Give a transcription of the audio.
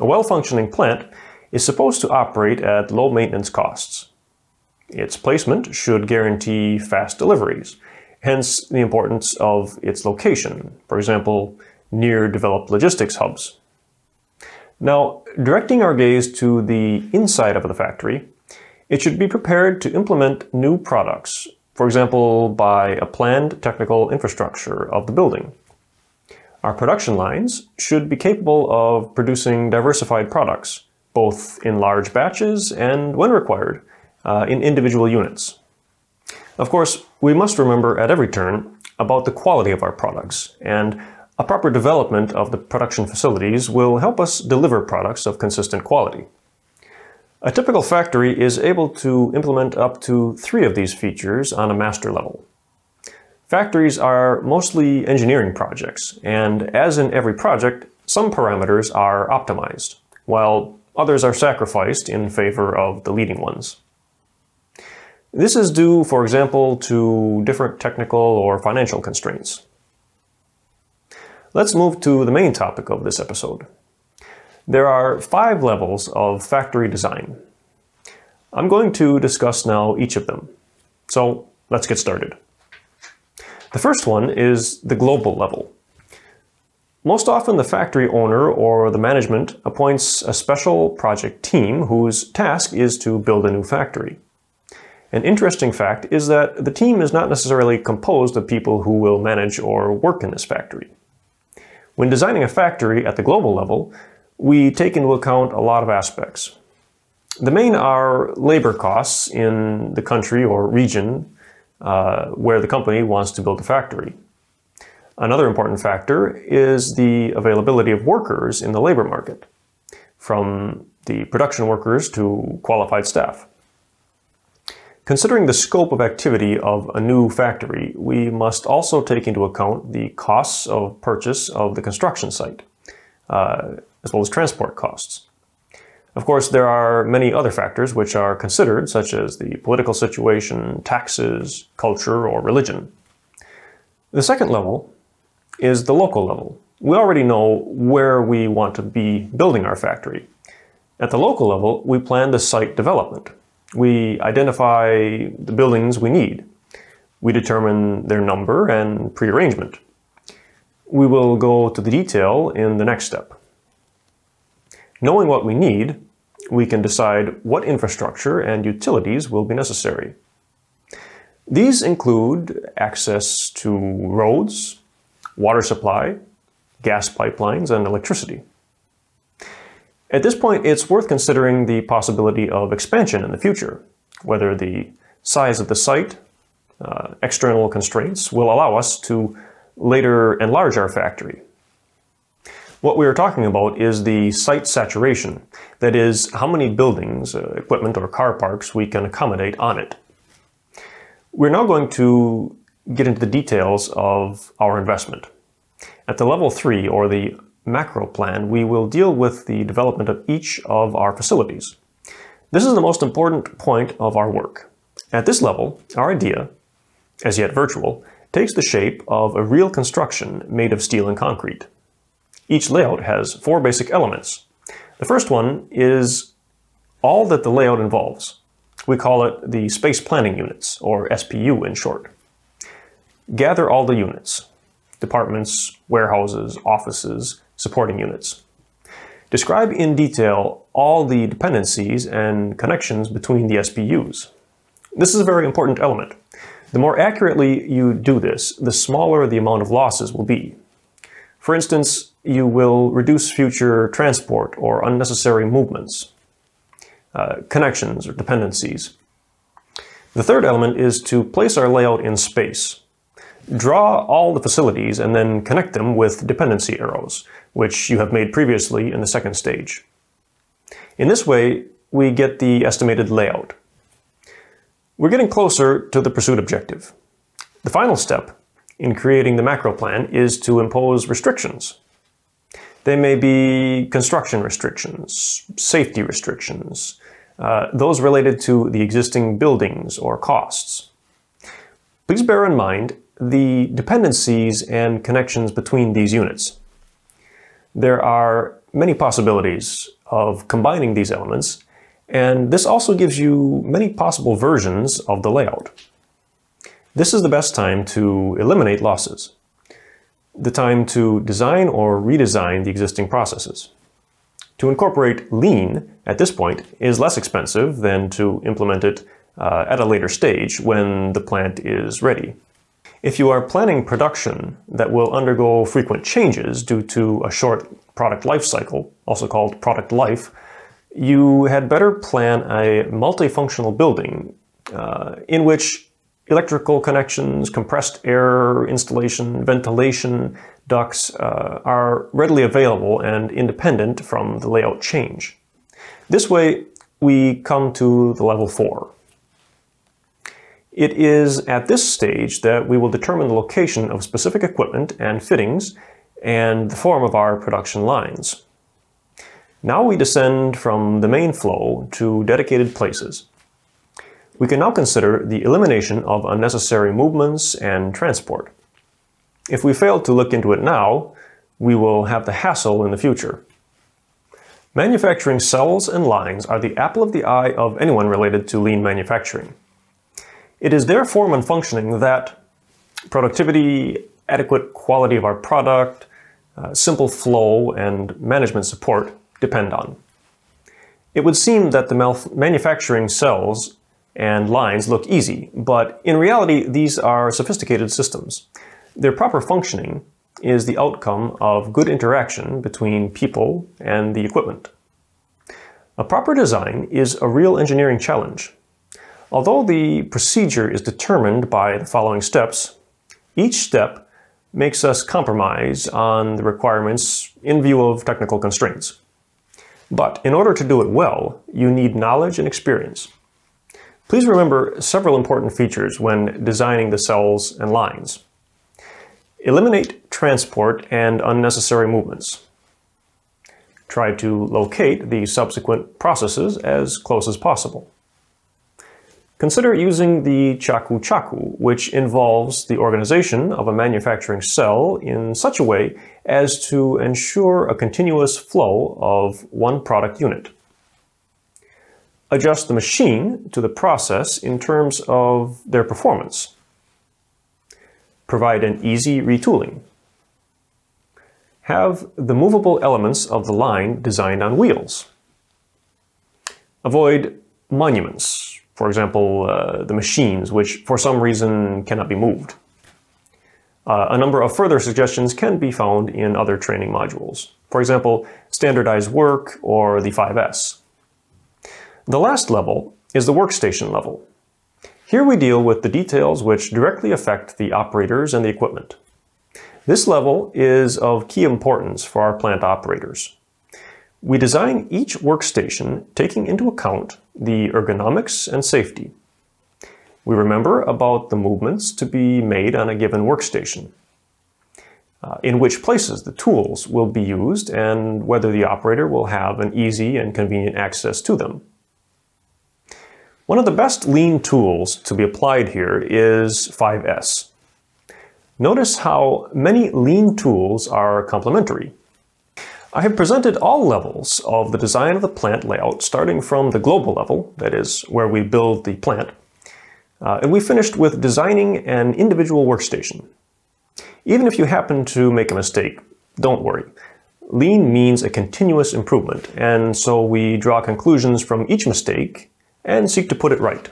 A well-functioning plant is supposed to operate at low maintenance costs. Its placement should guarantee fast deliveries, hence the importance of its location, for example, near developed logistics hubs. Now, directing our gaze to the inside of the factory, it should be prepared to implement new products, for example, by a planned technical infrastructure of the building. Our production lines should be capable of producing diversified products, both in large batches and, when required, uh, in individual units. Of course, we must remember at every turn about the quality of our products, and a proper development of the production facilities will help us deliver products of consistent quality. A typical factory is able to implement up to three of these features on a master level. Factories are mostly engineering projects, and as in every project, some parameters are optimized, while others are sacrificed in favor of the leading ones. This is due, for example, to different technical or financial constraints. Let's move to the main topic of this episode. There are five levels of factory design. I'm going to discuss now each of them. So let's get started. The first one is the global level. Most often the factory owner or the management appoints a special project team whose task is to build a new factory. An interesting fact is that the team is not necessarily composed of people who will manage or work in this factory. When designing a factory at the global level, we take into account a lot of aspects. The main are labor costs in the country or region uh, where the company wants to build a factory. Another important factor is the availability of workers in the labor market, from the production workers to qualified staff. Considering the scope of activity of a new factory, we must also take into account the costs of purchase of the construction site, uh, as well as transport costs. Of course, there are many other factors which are considered, such as the political situation, taxes, culture, or religion. The second level is the local level. We already know where we want to be building our factory. At the local level, we plan the site development, we identify the buildings we need. We determine their number and prearrangement. We will go to the detail in the next step. Knowing what we need, we can decide what infrastructure and utilities will be necessary. These include access to roads, water supply, gas pipelines, and electricity. At this point, it's worth considering the possibility of expansion in the future, whether the size of the site, uh, external constraints will allow us to later enlarge our factory. What we are talking about is the site saturation, that is, how many buildings, uh, equipment, or car parks we can accommodate on it. We're now going to get into the details of our investment. At the level 3, or the macro plan, we will deal with the development of each of our facilities. This is the most important point of our work. At this level, our idea, as yet virtual, takes the shape of a real construction made of steel and concrete. Each layout has four basic elements. The first one is all that the layout involves. We call it the Space Planning Units, or SPU in short. Gather all the units, departments, warehouses, offices, supporting units. Describe in detail all the dependencies and connections between the SPUs. This is a very important element. The more accurately you do this, the smaller the amount of losses will be. For instance, you will reduce future transport or unnecessary movements, uh, connections or dependencies. The third element is to place our layout in space. Draw all the facilities and then connect them with dependency arrows, which you have made previously in the second stage. In this way, we get the estimated layout. We're getting closer to the pursuit objective. The final step in creating the macro plan is to impose restrictions. They may be construction restrictions, safety restrictions, uh, those related to the existing buildings or costs. Please bear in mind the dependencies and connections between these units. There are many possibilities of combining these elements, and this also gives you many possible versions of the layout. This is the best time to eliminate losses, the time to design or redesign the existing processes. To incorporate lean at this point is less expensive than to implement it uh, at a later stage when the plant is ready. If you are planning production that will undergo frequent changes due to a short product life cycle, also called product life, you had better plan a multifunctional building uh, in which electrical connections, compressed air installation, ventilation, ducts uh, are readily available and independent from the layout change. This way, we come to the level 4. It is at this stage that we will determine the location of specific equipment and fittings and the form of our production lines. Now we descend from the main flow to dedicated places. We can now consider the elimination of unnecessary movements and transport. If we fail to look into it now, we will have the hassle in the future. Manufacturing cells and lines are the apple of the eye of anyone related to lean manufacturing. It is their form and functioning that productivity, adequate quality of our product, uh, simple flow, and management support depend on. It would seem that the manufacturing cells and lines look easy, but in reality, these are sophisticated systems. Their proper functioning is the outcome of good interaction between people and the equipment. A proper design is a real engineering challenge. Although the procedure is determined by the following steps, each step makes us compromise on the requirements in view of technical constraints. But in order to do it well, you need knowledge and experience. Please remember several important features when designing the cells and lines. Eliminate transport and unnecessary movements. Try to locate the subsequent processes as close as possible. Consider using the Chaku Chaku, which involves the organization of a manufacturing cell in such a way as to ensure a continuous flow of one product unit. Adjust the machine to the process in terms of their performance provide an easy retooling. Have the movable elements of the line designed on wheels. Avoid monuments, for example, uh, the machines, which for some reason cannot be moved. Uh, a number of further suggestions can be found in other training modules. For example, standardized work or the 5S. The last level is the workstation level. Here we deal with the details which directly affect the operators and the equipment. This level is of key importance for our plant operators. We design each workstation taking into account the ergonomics and safety. We remember about the movements to be made on a given workstation, uh, in which places the tools will be used and whether the operator will have an easy and convenient access to them. One of the best lean tools to be applied here is 5S. Notice how many lean tools are complementary. I have presented all levels of the design of the plant layout starting from the global level, that is, where we build the plant, uh, and we finished with designing an individual workstation. Even if you happen to make a mistake, don't worry. Lean means a continuous improvement, and so we draw conclusions from each mistake and seek to put it right.